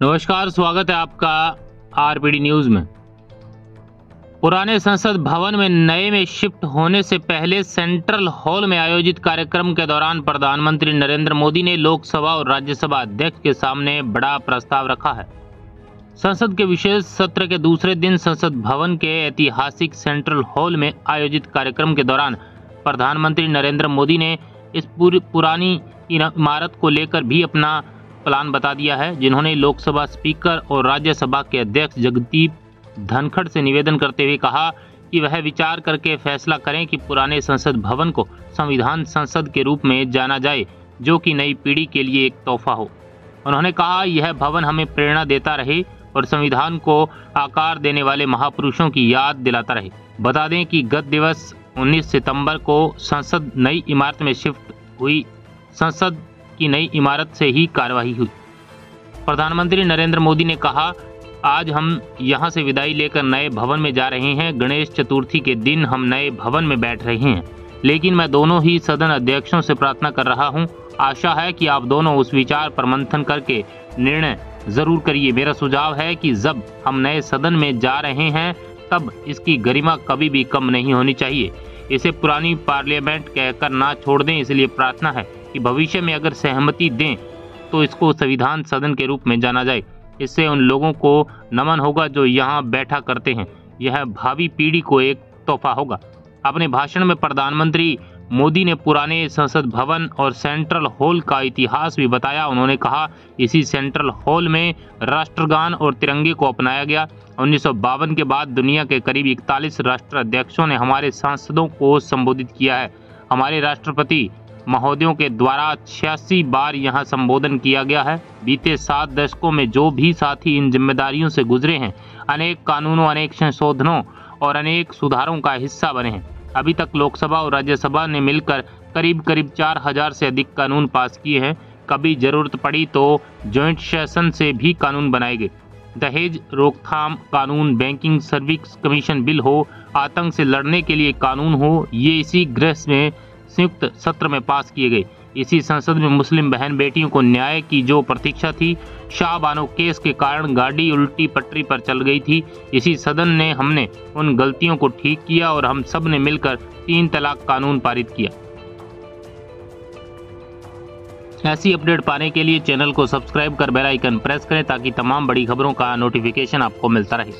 नमस्कार, स्वागत है आपका आरपीडी न्यूज़ में। पुराने संसद भवन में नए में शिफ्ट होने से पहले सेंट्रल हॉल में आयोजित कार्यक्रम के दौरान प्रधानमंत्री नरेंद्र मोदी ने लोकसभा और राज्यसभा अध्यक्ष के सामने बड़ा प्रस्ताव रखा है। संसद के विशेष सत्र के दूसरे दिन संसद भवन के ऐतिहासिक सेंट्रल हॉल में आयोजित कार्यक्रम के दौरान प्रधानमंत्री नरेंद्र मोदी ने इस पूरी पुरानी इमारत को लेकर भी अपना प्लान बता दिया है, जिन्होंने लोकसभा स्पीकर और राज्यसभा के अध्यक्ष जगदीप धनखड़ से निवेदन करते हुए कहा कि वह विचार करके फैसला करें कि पुराने संसद भवन को संविधान संसद के रूप में जाना जाए, जो कि नई पीढ़ी के लिए एक तोहफा हो। उन्होंने कहा, यह भवन हमें प्रेरणा देता रहे और संविधान को आकार देने वाले महापुरुषों की याद दिलाता रहे। बता दें कि गत दिवस 19 सितंबर को संसद नई इमारत में शिफ्ट हुई। संसद की नई इमारत से ही कार्यवाही हुई। प्रधानमंत्री नरेंद्र मोदी ने कहा, आज हम यहाँ से विदाई लेकर नए भवन में जा रहे हैं। गणेश चतुर्थी के दिन हम नए भवन में बैठ रहे हैं। लेकिन मैं दोनों ही सदन अध्यक्षों से प्रार्थना कर रहा हूँ। आशा है कि आप दोनों उस विचार पर मंथन करके निर्णय ज़रूर करिए। मेरा सुझाव है कि जब हम नए सदन में जा रहे हैं, तब इसकी गरिमा कभी भी कम नहीं होनी चाहिए। इसे पुरानी पार्लियामेंट कहकर ना छोड़ दें, इसलिए प्रार्थना है कि भविष्य में अगर सहमति दें तो इसको संविधान सदन के रूप में जाना जाए। इससे उन लोगों को नमन होगा जो यहाँ बैठा करते हैं। यह भावी पीढ़ी को एक तोहफा होगा। अपने भाषण में प्रधानमंत्री मोदी ने पुराने संसद भवन और सेंट्रल हॉल का इतिहास भी बताया। उन्होंने कहा, इसी सेंट्रल हॉल में राष्ट्रगान और तिरंगे को अपनाया गया। उन्नीस सौ बावन के बाद दुनिया के करीब इकतालीस राष्ट्र अध्यक्षों ने हमारे सांसदों को संबोधित किया है। हमारे राष्ट्रपति महोदयों के द्वारा छियासी बार यहाँ संबोधन किया गया है। बीते सात दशकों में जो भी साथी इन जिम्मेदारियों से गुजरे हैं, अनेक कानूनों, अनेक संशोधनों और अनेक सुधारों का हिस्सा बने हैं। अभी तक लोकसभा और राज्यसभा ने मिलकर करीब करीब चार हज़ार से अधिक कानून पास किए हैं। कभी ज़रूरत पड़ी तो ज्वाइंट सेशन से भी कानून बनाए गए। दहेज रोकथाम, कानून, बैंकिंग, सर्विस कमीशन बिल हो, आतंक से लड़ने के लिए कानून हो, ये इसी गृह में संयुक्त सत्र में पास किए गए। इसी संसद में मुस्लिम बहन बेटियों को न्याय की जो प्रतीक्षा थी शाह बानो केस के कारण गाड़ी उल्टी पटरी पर चल गई थी। इसी सदन ने हमने उन गलतियों को ठीक किया और हम सबने मिलकर तीन तलाक कानून पारित किया। ऐसी अपडेट पाने के लिए चैनल को सब्सक्राइब कर बेल आइकन प्रेस करें ताकि तमाम बड़ी खबरों का नोटिफिकेशन आपको मिलता रहे।